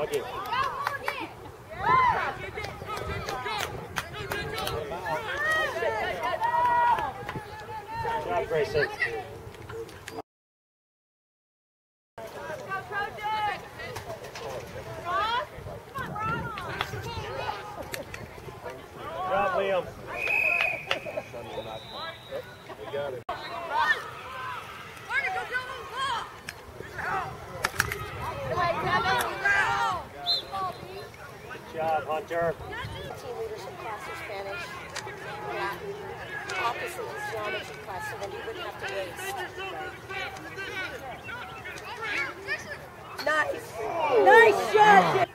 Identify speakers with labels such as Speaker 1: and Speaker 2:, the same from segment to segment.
Speaker 1: It. Good job, Grayson. Good job, Liam. We got it. Good job, Hunter.
Speaker 2: Team leadership class in Spanish, Latin, opposite his geometry class, so then he wouldn't have to race. Nice. Nice shot.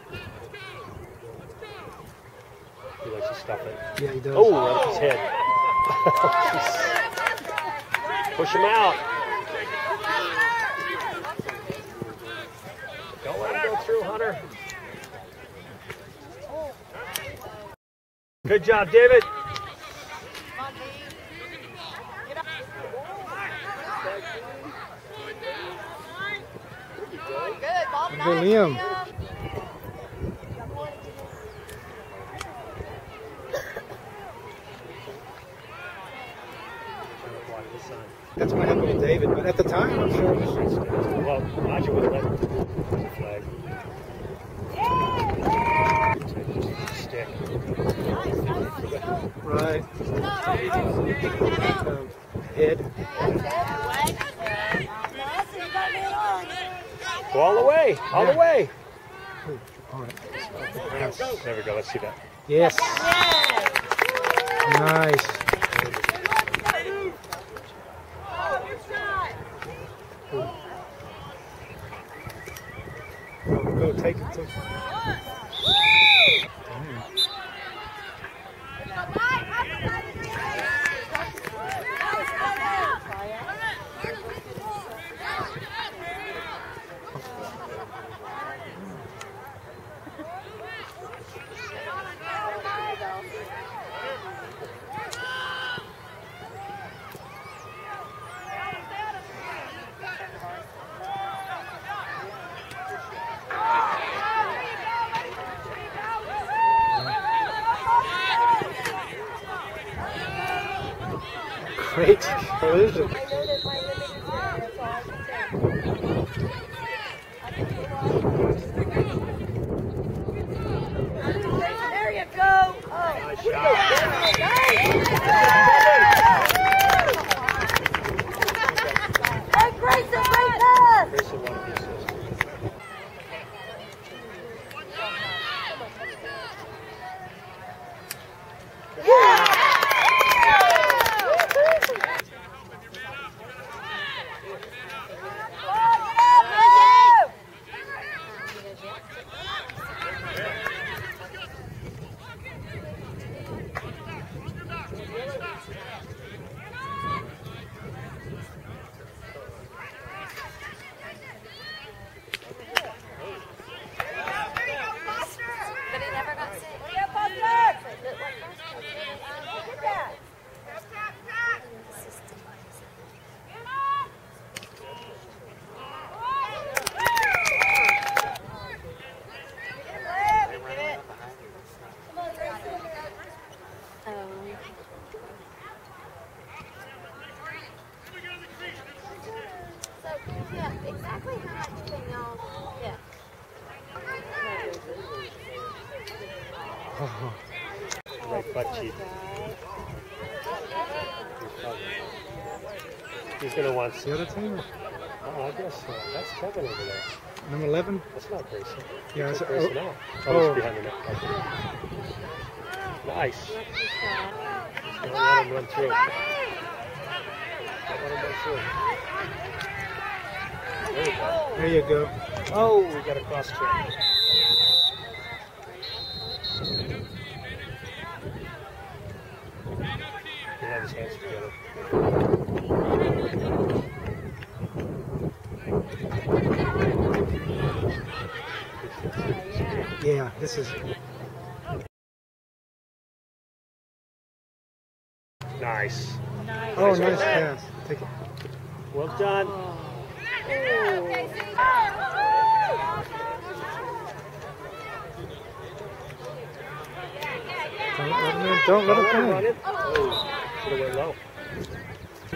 Speaker 1: He likes to stuff it.
Speaker 3: Yeah, he does.
Speaker 1: Oh, right off his head. Oh, Push him out. Don't let him go through, Hunter. Good job, David.
Speaker 3: Good, Liam. That's what happened with David, but at the time, I'm sure it was.
Speaker 1: Well, Roger would have let him the flag. Stick.
Speaker 3: Right. Um, head.
Speaker 1: Go all the way, all the way.
Speaker 3: All right.
Speaker 1: Yes. There we go. Let's see that.
Speaker 3: Yes. Nice. Go, go, take it. Take it. Great collision.
Speaker 2: There you go. Oh.
Speaker 1: Nice shot.
Speaker 2: Hey, Grayson, great pass.
Speaker 1: Grayson wanted the assist.
Speaker 2: But he never got sick. So, yeah, exactly how much do they know? Yeah. Uh-huh.
Speaker 1: Right butt cheek. He's gonna want.
Speaker 3: The other team?
Speaker 1: Oh, uh-uh, I guess so. That's Kevin over there.
Speaker 3: Number 11?
Speaker 1: That's not Grayson.
Speaker 3: Yeah,
Speaker 1: That's
Speaker 3: it's,
Speaker 1: Grayson
Speaker 3: oh,
Speaker 1: out. Oh,
Speaker 3: oh.
Speaker 1: it's behind the net. Okay. Nice. Don't let him run through. Don't let him run through. There you go.
Speaker 3: there you go.
Speaker 1: Oh, we got a cross check. Yeah, his hands together.
Speaker 3: Yeah, this is.
Speaker 1: Nice.
Speaker 3: Oh, nice pass. Take it.
Speaker 1: Well done.
Speaker 3: Don't let him in. Don't let
Speaker 1: Don't
Speaker 3: him
Speaker 1: run
Speaker 3: in.
Speaker 1: it. Oh, should have went low.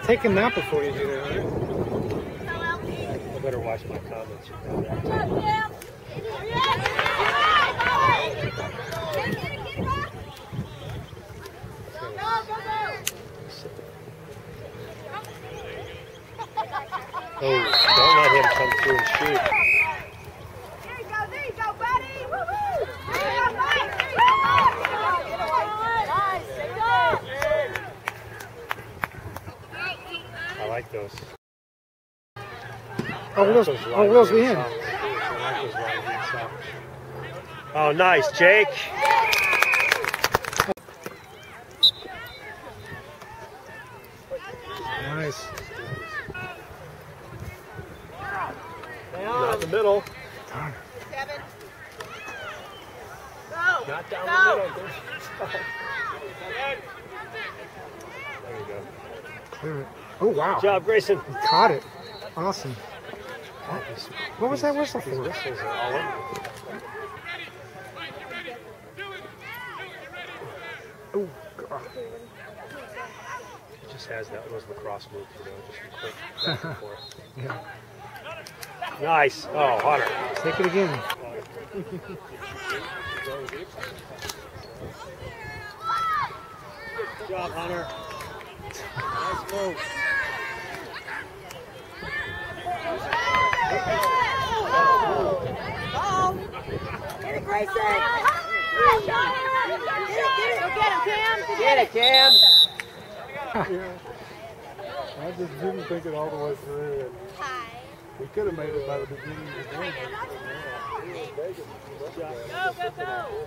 Speaker 3: Take a nap before you do that. Right?
Speaker 1: I better watch my comments. You know that. Oh, don't let him come through and shoot.
Speaker 4: There you go, there you go, buddy. Woo-hoo. There you go, Mike. There you go. Get away. Nice. There.
Speaker 1: I like those.
Speaker 3: Oh, Will's,
Speaker 1: Those
Speaker 3: oh, Will's
Speaker 1: reads
Speaker 3: behind.
Speaker 1: soft. I like those line reads. Oh, nice, Jake.
Speaker 3: Nice.
Speaker 1: Not in the middle.
Speaker 3: Darn.
Speaker 4: Kevin. Go.
Speaker 1: Not down
Speaker 4: Go.
Speaker 1: the middle. There's- There you go.
Speaker 3: Clear it. Oh, wow.
Speaker 1: Good job, Grayson.
Speaker 3: Caught it. Awesome.
Speaker 1: Oh,
Speaker 3: What was that
Speaker 1: these-
Speaker 3: whistle
Speaker 1: These
Speaker 3: for?
Speaker 1: whistles are all over.
Speaker 3: Oh, God.
Speaker 1: It just has that those lacrosse move, you know, just a quick back and forth.
Speaker 3: Yeah.
Speaker 1: Nice. Oh, Hunter.
Speaker 3: Take it again.
Speaker 1: Good job, Hunter. Nice move.
Speaker 2: Get it, Grayson.
Speaker 4: Get it, get it. Go get him, Cam.
Speaker 1: Get it, Cam.
Speaker 5: I just didn't think it all the way through. And we could have made it by the beginning of the game.
Speaker 4: Go, go, go!